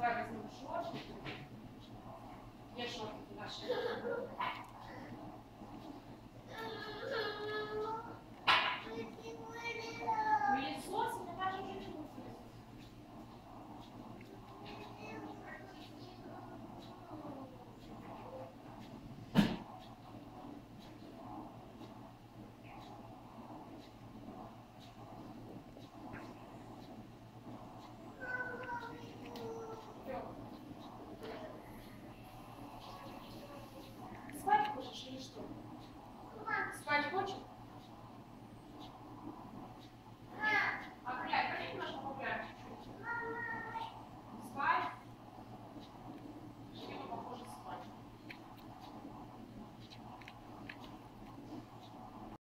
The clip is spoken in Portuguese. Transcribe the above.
Vai, vai um short?